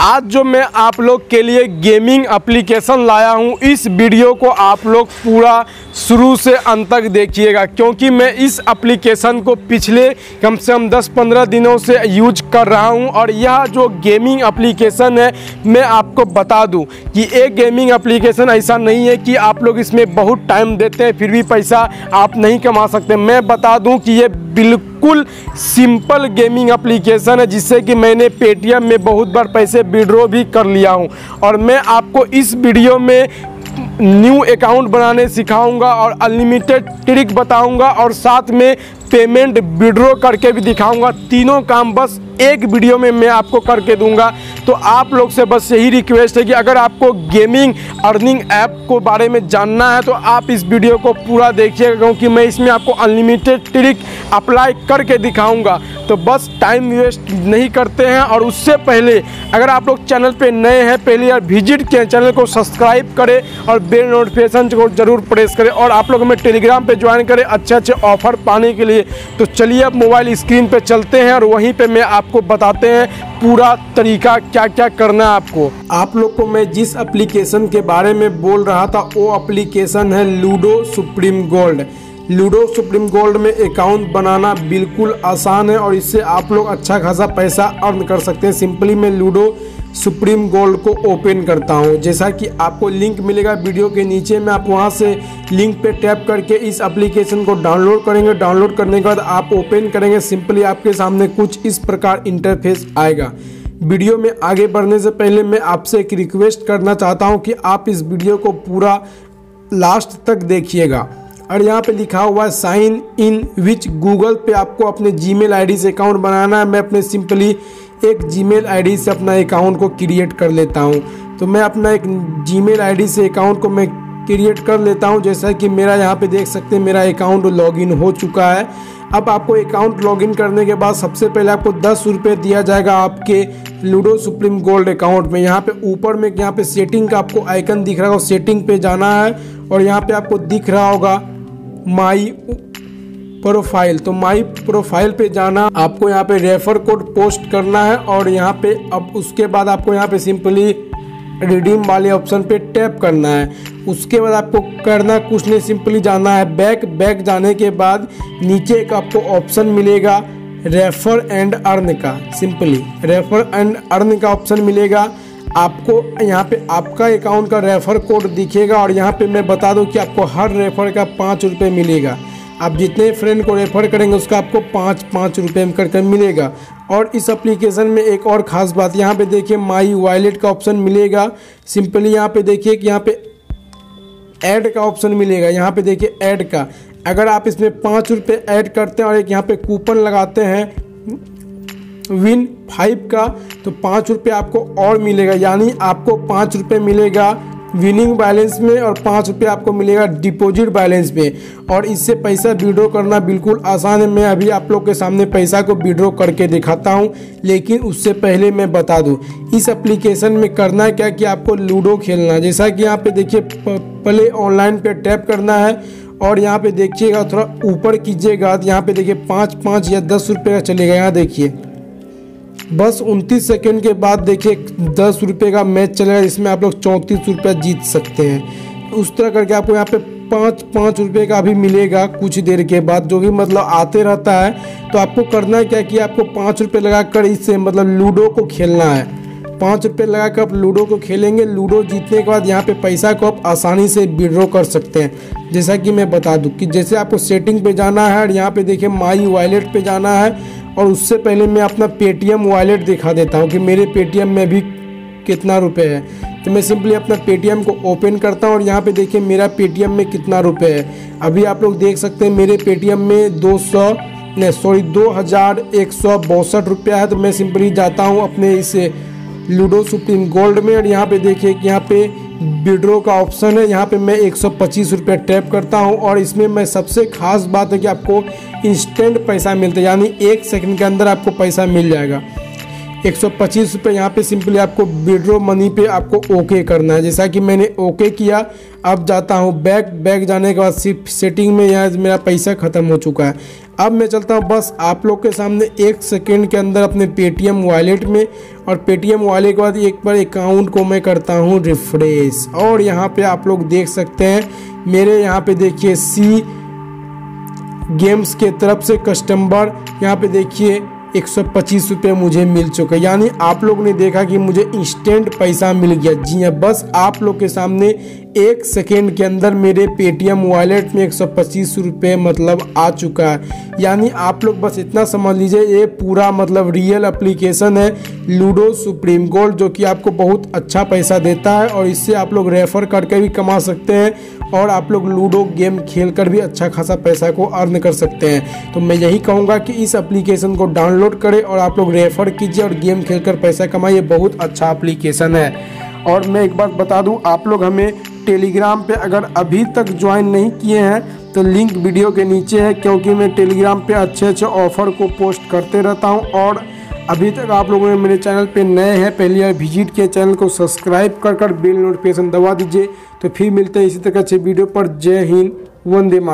आज जो मैं आप लोग के लिए गेमिंग एप्लीकेशन लाया हूँ, इस वीडियो को आप लोग पूरा शुरू से अंत तक देखिएगा, क्योंकि मैं इस एप्लीकेशन को पिछले कम से कम 10-15 दिनों से यूज़ कर रहा हूँ और यह जो गेमिंग एप्लीकेशन है, मैं आपको बता दूँ कि एक गेमिंग एप्लीकेशन ऐसा नहीं है कि आप लोग इसमें बहुत टाइम देते हैं, फिर भी पैसा आप नहीं कमा सकते। मैं बता दूँ कि ये बिल्कुल सिंपल गेमिंग एप्लीकेशन है, जिससे कि मैंने पेटीएम में बहुत बार पैसे विड्रॉ भी कर लिया हूँ। और मैं आपको इस वीडियो में न्यू अकाउंट बनाने सिखाऊँगा और अनलिमिटेड ट्रिक बताऊँगा और साथ में पेमेंट विड्रॉ करके भी दिखाऊँगा। तीनों काम बस एक वीडियो में मैं आपको करके दूँगा। तो आप लोग से बस यही रिक्वेस्ट है कि अगर आपको गेमिंग अर्निंग ऐप को बारे में जानना है तो आप इस वीडियो को पूरा देखिएगा, क्योंकि मैं इसमें आपको अनलिमिटेड ट्रिक अप्लाई करके दिखाऊँगा। तो बस टाइम वेस्ट नहीं करते हैं, और उससे पहले अगर आप लोग चैनल पे नए हैं, पहले यार विज़िट किए चैनल को सब्सक्राइब करें और बेल नोटिफिकेशन को ज़रूर प्रेस करें, और आप लोग हमें टेलीग्राम पे ज्वाइन करें अच्छे अच्छे ऑफ़र पाने के लिए। तो चलिए अब मोबाइल स्क्रीन पे चलते हैं और वहीं पे मैं आपको बताते हैं पूरा तरीका क्या क्या करना है आपको। आप लोग को मैं जिस एप्लीकेशन के बारे में बोल रहा था, वो एप्लीकेशन है Ludo Supreme Gold Ludo Supreme Gold में अकाउंट बनाना बिल्कुल आसान है और इससे आप लोग अच्छा खासा पैसा अर्न कर सकते हैं। सिंपली मैं लूडो सुप्रीम गोल्ड को ओपन करता हूँ। जैसा कि आपको लिंक मिलेगा वीडियो के नीचे, में आप वहाँ से लिंक पे टैप करके इस एप्लीकेशन को डाउनलोड करेंगे। डाउनलोड करने के बाद आप ओपन करेंगे। सिंपली आपके सामने कुछ इस प्रकार इंटरफेस आएगा। वीडियो में आगे बढ़ने से पहले मैं आपसे एक रिक्वेस्ट करना चाहता हूँ कि आप इस वीडियो को पूरा लास्ट तक देखिएगा। और यहाँ पे लिखा हुआ है साइन इन विच गूगल पे आपको अपने जीमेल आईडी से अकाउंट बनाना है। मैं अपने सिंपली एक जीमेल आईडी से अपना अकाउंट को क्रिएट कर लेता हूँ। तो मैं अपना एक जीमेल आईडी से अकाउंट को मैं क्रिएट कर लेता हूँ। जैसा कि मेरा यहाँ पे देख सकते हैं, मेरा अकाउंट लॉगिन हो चुका है। अब आपको अकाउंट लॉगिन करने के बाद सबसे पहले आपको दस रुपये दिया जाएगा आपके लूडो सुप्रीम गोल्ड अकाउंट में। यहाँ पे ऊपर में यहाँ पे सेटिंग का आपको आइकन दिख रहा होगा सेटिंग पे जाना है और यहाँ पे आपको दिख रहा होगा माई प्रोफ़ाइल तो माई प्रोफ़ाइल पे जाना, आपको यहाँ पे रेफर कोड पोस्ट करना है और यहाँ पे अब उसके बाद आपको यहाँ पे सिंपली रिडीम वाले ऑप्शन पे टैप करना है। उसके बाद आपको करना कुछ नहीं सिंपली जाना है बैक बैक जाने के बाद नीचे एक आपको ऑप्शन मिलेगा रेफर एंड अर्न का सिंपली रेफर एंड अर्न का ऑप्शन मिलेगा। आपको यहाँ पे आपका अकाउंट का रेफर कोड दिखेगा और यहाँ पे मैं बता दूँ कि आपको हर रेफर का पाँच रुपये मिलेगा। आप जितने फ्रेंड को रेफर करेंगे, उसका आपको पाँच पाँच रुपये में करके मिलेगा। और इस एप्लीकेशन में एक और ख़ास बात, यहाँ पे देखिए माई वॉलेट का ऑप्शन मिलेगा। सिंपली यहाँ पे देखिए कि यहाँ पे ऐड का ऑप्शन मिलेगा। यहाँ पे देखिए ऐड का। अगर आप इसमें पाँच रुपये ऐड करते हैं और एक यहाँ पे कूपन लगाते हैं विन फाइव का तो पाँच रुपये आपको और मिलेगा। यानी आपको पाँच रुपये मिलेगा। विनिंग बैलेंस में और पाँच रुपये आपको मिलेगा डिपॉजिट बैलेंस में। और इससे पैसा विड्रॉ करना बिल्कुल आसान है। मैं अभी आप लोग के सामने पैसा को विड्रॉ करके दिखाता हूँ, लेकिन उससे पहले मैं बता दूँ, इस एप्लीकेशन में करना है क्या कि आपको लूडो खेलना है। जैसा कि यहाँ पे देखिए पहले ऑनलाइन पे टैप करना है और यहाँ पे देखिएगा, थोड़ा ऊपर कीजिएगा यहाँ पे देखिए पाँच पाँच या दस रुपये का चलेगा। यहाँ देखिए। बस उनतीस सेकेंड के बाद देखिए, दस रुपये का मैच चलेगा, जिसमें आप लोग चौंतीस रुपया जीत सकते हैं। उस तरह करके आपको यहाँ पे पाँच पाँच रुपये का भी मिलेगा कुछ देर के बाद, जो कि मतलब आते रहता है। तो आपको करना है क्या कि आपको पाँच रुपये लगा कर इससे मतलब लूडो को खेलना है। पाँच रुपये लगा कर आप लूडो को खेलेंगे, लूडो जीतने के बाद यहाँ पे पैसा को आप आसानी से विड्रॉ कर सकते हैं। जैसा कि मैं बता दूँ कि जैसे आपको सेटिंग पे जाना है, और यहाँ पे देखिए माई वॉलेट पे जाना है और उससे पहले मैं अपना पेटीएम वॉलेट दिखा देता हूँ कि मेरे पेटीएम में भी कितना रुपए है। तो मैं सिंपली अपना पेटीएम को ओपन करता हूँ और यहाँ पे देखिए मेरा पेटीएम में कितना रुपए है। अभी आप लोग देख सकते हैं मेरे पेटीएम में दो सौ, नहीं सॉरी दो हज़ार एक सौ बासठ रुपया है। तो मैं सिंपली जाता हूँ अपने इस लूडो सुप्रीम गोल्ड में और यहाँ पे देखिए कि यहाँ पे विड्रो का ऑप्शन है। यहाँ पे मैं एक सौ टैप करता हूँ और इसमें मैं सबसे खास बात है कि आपको इंस्टेंट पैसा मिलता है, यानी एक सेकंड के अंदर आपको पैसा मिल जाएगा। एक सौ पच्चीस रुपये यहाँ पर सिंपली आपको विड्रो मनी पे आपको ओके करना है। जैसा कि मैंने ओके किया, अब जाता हूँ बैक बैक जाने के बाद सिर्फ़ सेटिंग में यहाँ मेरा पैसा ख़त्म हो चुका है। अब मैं चलता हूँ, बस आप लोग के सामने एक सेकेंड के अंदर अपने पेटीएम वॉलेट में और पेटीएम वॉलेट के बाद एक बार अकाउंट को मैं करता हूँ रिफ्रेश और यहाँ पे आप लोग देख सकते हैं, मेरे यहाँ पे देखिए सी गेम्स के तरफ़ से कस्टमर यहाँ पे देखिए एक सौ पच्चीस रुपये मुझे मिल चुके। यानी आप लोग ने देखा कि मुझे इंस्टेंट पैसा मिल गया। जी हाँ बस आप लोग के सामने एक सेकेंड के अंदर मेरे पेटीएम वॉलेट में एक सौ पच्चीस रुपये मतलब आ चुका है। यानी आप लोग बस इतना समझ लीजिए, ये पूरा मतलब रियल एप्लीकेशन है लूडो सुप्रीम गोल्ड जो कि आपको बहुत अच्छा पैसा देता है और इससे आप लोग रेफ़र करके भी कमा सकते हैं और आप लोग लूडो गेम खेल कर भी अच्छा खासा पैसा को अर्न कर सकते हैं। तो मैं यही कहूँगा कि इस एप्लीकेशन को डाउनलोड करें और आप लोग रेफ़र कीजिए और गेम खेल कर पैसा कमाइए, बहुत अच्छा एप्लीकेशन है। और मैं एक बात बता दूँ, आप लोग हमें टेलीग्राम पे अगर अभी तक ज्वाइन नहीं किए हैं तो लिंक वीडियो के नीचे है, क्योंकि मैं टेलीग्राम पे अच्छे अच्छे ऑफ़र को पोस्ट करते रहता हूँ और अभी तक आप लोगों ने मेरे चैनल पे नए हैं, पहली बार विज़िट किए चैनल को सब्सक्राइब कर कर बेल नोटिफिकेशन दबा दीजिए। तो फिर मिलते हैं इसी तरह अच्छे वीडियो पर। जय हिंद, वंदे मा